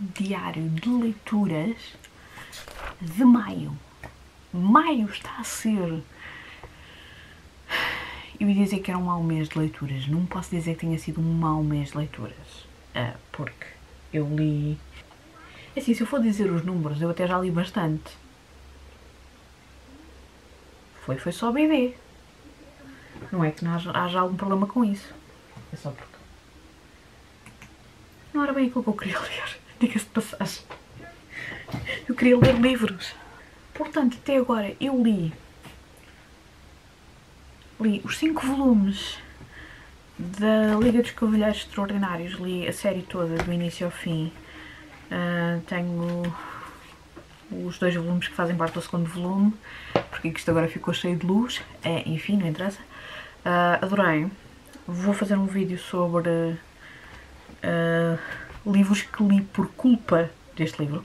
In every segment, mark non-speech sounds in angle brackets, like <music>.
diário de leituras de maio. Maio está a ser. Eu ia dizer que era um mau mês de leituras. Não posso dizer que tenha sido um mau mês de leituras. Ah, porque eu li. Assim, se eu for dizer os números, eu até já li bastante. Foi, foi só BD. Não é que não haja, haja algum problema com isso. É só porque. Não era bem aquilo que eu queria <laughs> ler. <laughs> Diga-se de passagem. Eu queria ler livros. Portanto, até agora eu li. Li os cinco volumes da Liga dos Cavalheiros Extraordinários. Li a série toda, do início ao fim. Uh, tenho os dois volumes que fazem parte do segundo volume, porque isto agora ficou cheio de luz. É, enfim, não interessa. Uh, adorei. Vou fazer um vídeo sobre uh, livros que li por culpa deste livro.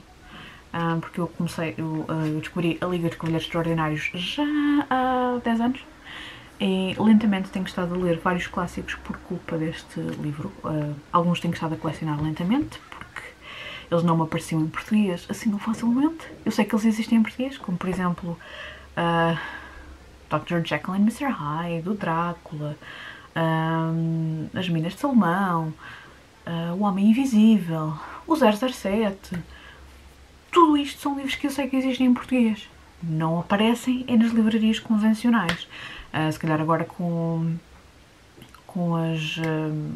Uh, porque eu comecei, eu, eu, descobri a Liga dos Cavalheiros Extraordinários já há 10 anos. E lentamente tenho estado a ler vários clássicos por culpa deste livro. alguns tenho estado a colecionar lentamente, porque eles não me apareciam em português assim tão facilmente. Eu sei que eles existem em português, como por exemplo Dr. Jekyll and Mr. Hyde, o Drácula, um, As Minas de Salomão, uh, O Homem Invisível, o 007. Tudo isto são livros que eu sei que existem em português. Não aparecem é nas livrarias convencionais. Uh, se calhar agora com, com as... Um,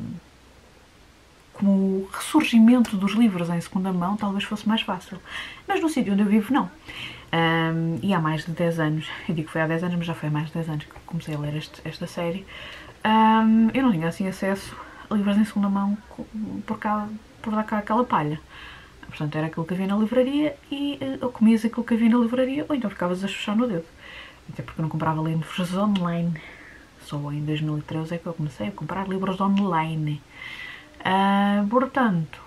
com o ressurgimento dos livros em segunda mão, talvez fosse mais fácil. Mas no sítio onde eu vivo, não. Um, e há mais de 10 anos, eu digo que foi há 10 anos, mas já foi há mais de 10 anos que comecei a ler este, esta série, um, eu não tinha assim acesso livros em segunda mão por, cá, por dar cá aquela palha. Portanto, era aquilo que havia na livraria e uh, ou comias aquilo que havia na livraria ou então ficavas a chuchar no dedo. Até porque eu não comprava livros online. Só em 2013 é que eu comecei a comprar livros online. Uh, portanto,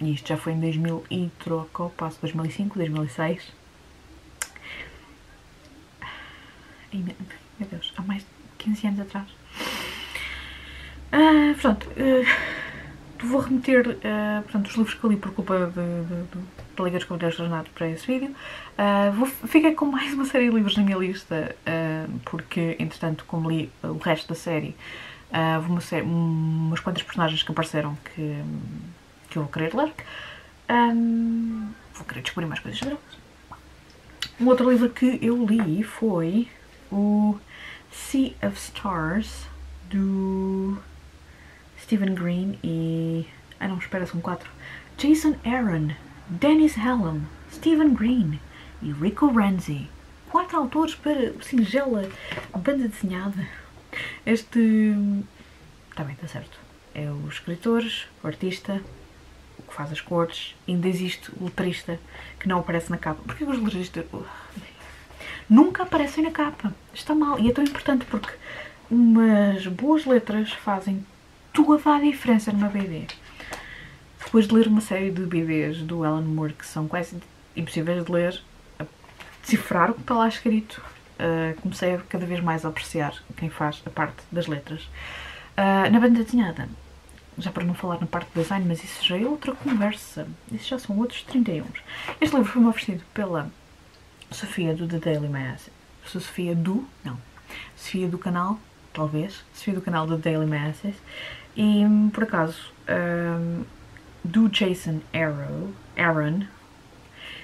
e isto já foi em 2000 e troca o passo 2005, 2006. Ai, meu Deus, há mais de 15 anos atrás. Uh, portanto, uh, vou remeter uh, portanto, os livros que eu li por culpa de, de, de, da Liga dos Comentários Renato para esse vídeo. Uh, vou, fiquei com mais uma série de livros na minha lista, porque, entretanto, como li o resto da série, houve uma série, umas quantas personagens que apareceram que que eu vou querer ler. Um, vou querer descobrir mais coisas delas. Um outro livro que eu li foi o Sea of Stars, do Stephen Green e... Ah não, espera, são quatro. Jason Aaron, Dennis Hallam, Stephen Green e Rico Renzi. Quatro autores para singela banda desenhada. Este... Está bem, está certo. É o escritor, o artista, que faz as cores, ainda existe o letrista que não aparece na capa. Porquê os letristas nunca aparecem na capa? Está mal. E é tão importante porque umas boas letras fazem toda a diferença numa BD. Depois de ler uma série de BDs do Alan Moore que são quase impossíveis de ler, decifrar o que está lá escrito, uh, comecei a cada vez mais a apreciar quem faz a parte das letras. Uh, na banda desenhada, já para não falar na parte do design, mas isso já é outra conversa. Isso já são outros 31. Este livro foi-me oferecido pela Sofia do The Daily Mass. Sofia do, não, Sofia do canal, talvez, Sofia do canal do Daily Masses. E, por acaso, um, do Jason Arrow, Aaron,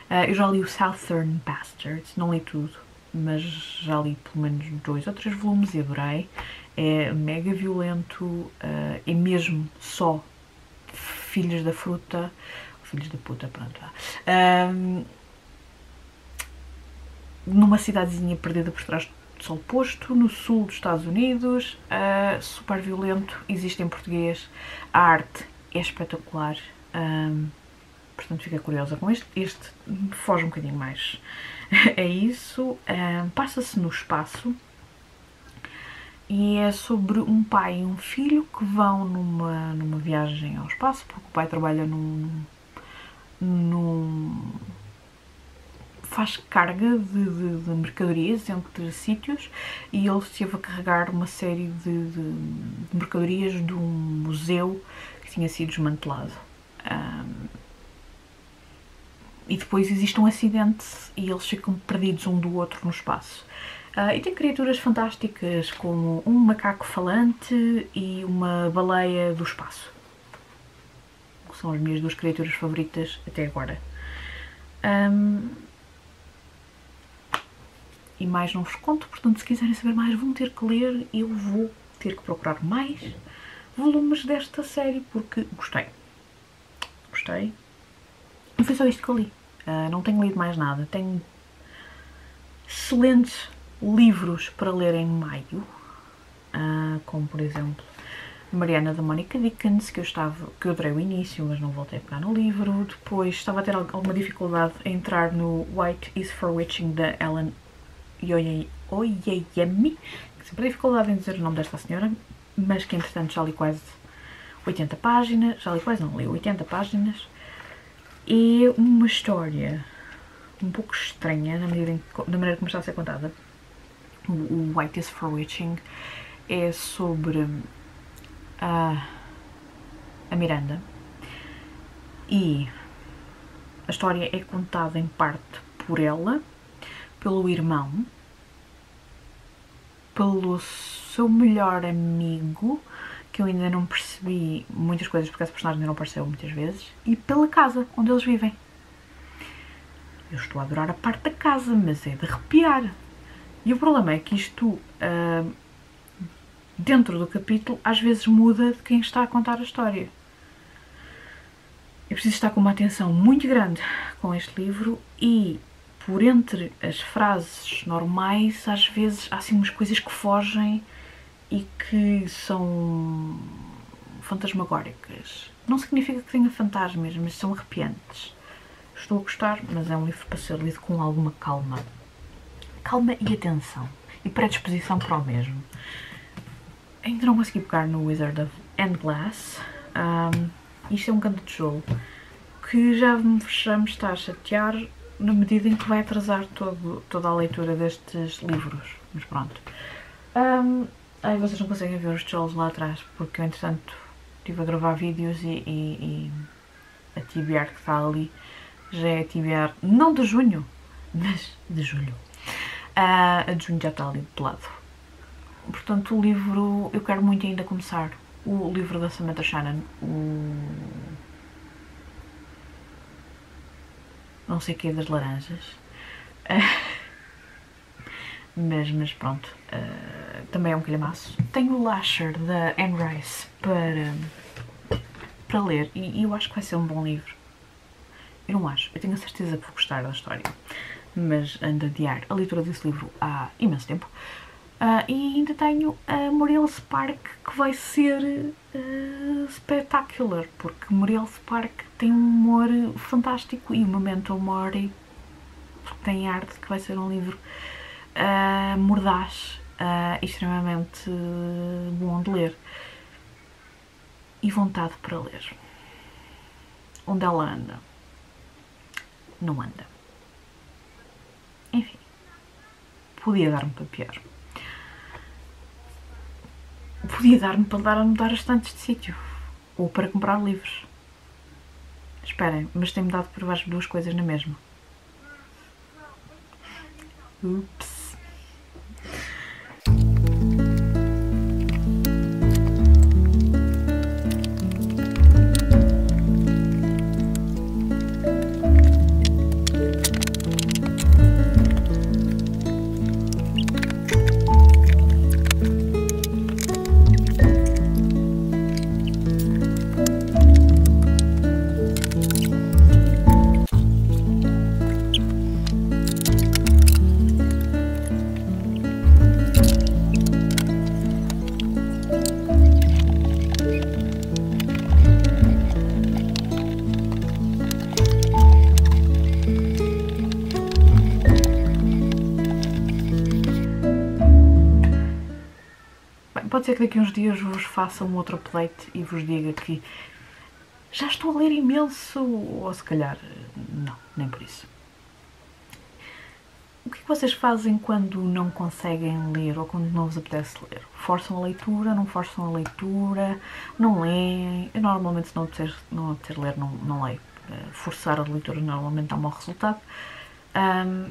uh, eu já li o Southern Bastards, não li tudo, mas já li pelo menos dois ou três volumes e adorei é mega violento, uh, é mesmo só filhos da fruta, filhos da puta, pronto. Um, numa cidadezinha perdida por trás do sol posto, no sul dos Estados Unidos, uh, super violento, existe em português, a arte é espetacular, portanto fica curiosa com este, este foge um bocadinho mais, <laughs> é isso, passa-se no espaço, e é sobre um pai e um filho que vão numa, numa viagem ao espaço, porque o pai trabalha num. num faz carga de, de, de mercadorias entre sítios e ele esteve a carregar uma série de, de, mercadorias de um museu que tinha sido desmantelado. Um, e depois existe um acidente e eles ficam perdidos um do outro no espaço. Uh, e tem criaturas fantásticas como um macaco falante e uma baleia do espaço. Que são as minhas duas criaturas favoritas até agora. Um, e mais não vos conto, portanto, se quiserem saber mais, vão ter que ler. Eu vou ter que procurar mais volumes desta série porque gostei. Gostei. E foi só isto que eu li. Uh, não tenho lido mais nada. Tenho excelentes livros para ler em maio, uh, como por exemplo Mariana da Monica Dickens, que eu, estava, que eu adorei o início, mas não voltei a pegar no livro. Depois estava a ter alguma dificuldade a entrar no White is for Witching da Ellen Oyeyemi, que sempre dificuldade em dizer o nome desta senhora, mas que entretanto já li quase 80 páginas, já li quase não, li 80 páginas, e uma história um pouco estranha na, medida em, na maneira como está a ser contada. O, o White is for Witching é sobre a, a Miranda e a história é contada em parte por ela, pelo irmão, pelo seu melhor amigo, que eu ainda não percebi muitas coisas porque essa personagem ainda não apareceu muitas vezes, e pela casa onde eles vivem. Eu estou a adorar a parte da casa, mas é de arrepiar. E o problema é que isto, uh, dentro do capítulo, às vezes muda de quem está a contar a história. Eu preciso estar com uma atenção muito grande com este livro e por entre as frases normais, às vezes há assim umas coisas que fogem e que são fantasmagóricas. Não significa que tenha fantasmas, mas são arrepiantes. Estou a gostar, mas é um livro para ser lido com alguma calma. Calma e atenção. E predisposição para o mesmo. Ainda não consegui pegar no Wizard of Endglass. Um, isto é um canto de tijolo que já me, já me está a chatear na medida em que vai atrasar todo, toda a leitura destes livros. Mas pronto. Um, ai, vocês não conseguem ver os tijolos lá atrás, porque eu, entretanto, estive a gravar vídeos e, e, e a TBR que está ali já é a TBR, não de junho, <laughs> mas de julho. Uh, a de junho já está ali do lado. Portanto, o livro, eu quero muito ainda começar o livro da Samantha Shannon, o não sei o que das laranjas. <laughs> mas, mas pronto, uh, também é um calhamaço. Tenho o Lasher da Anne Rice para, para ler e, e, eu acho que vai ser um bom livro. Eu não acho, eu tenho a certeza por gostar da história, mas ando a adiar a leitura desse livro há imenso tempo. Uh, e ainda tenho a Muriel Spark que vai ser uh, spectacular, porque Muriel Spark tem um humor fantástico e o Memento Mori tem arte que vai ser um livro uh, mordaz uh, extremamente bom de ler e vontade para ler. Onde ela anda? Não anda. Enfim, podia dar-me para pior podia dar-me para dar a mudar as estantes de sítio. Ou para comprar livros. Esperem, mas tem-me dado provar as duas coisas na mesma. Ups. Pode ser que daqui a uns dias vos faça um outro update e vos diga que já estou a ler imenso, ou se calhar, não, nem por isso. que é que vocês fazem quando não conseguem ler ou quando não vos apetece ler? Forçam a leitura, não forçam a leitura, não leem? Eu normalmente se não apetecer, não apetecer ler, não, não leio. Uh, forçar a leitura normalmente dá mau resultado. Um,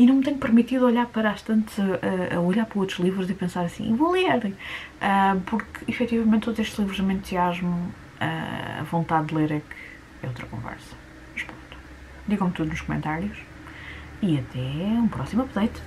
e não me tenho permitido olhar para as tantas, a, a, olhar para outros livros e pensar assim, vou ler, uh, porque efetivamente todos estes livros me entusiasmam, uh, a vontade de ler é que é outra conversa. Mas pronto, digam-me tudo nos comentários e até um próximo update.